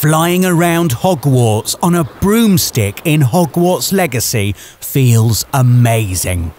Flying around Hogwarts on a broomstick in Hogwarts Legacy feels amazing.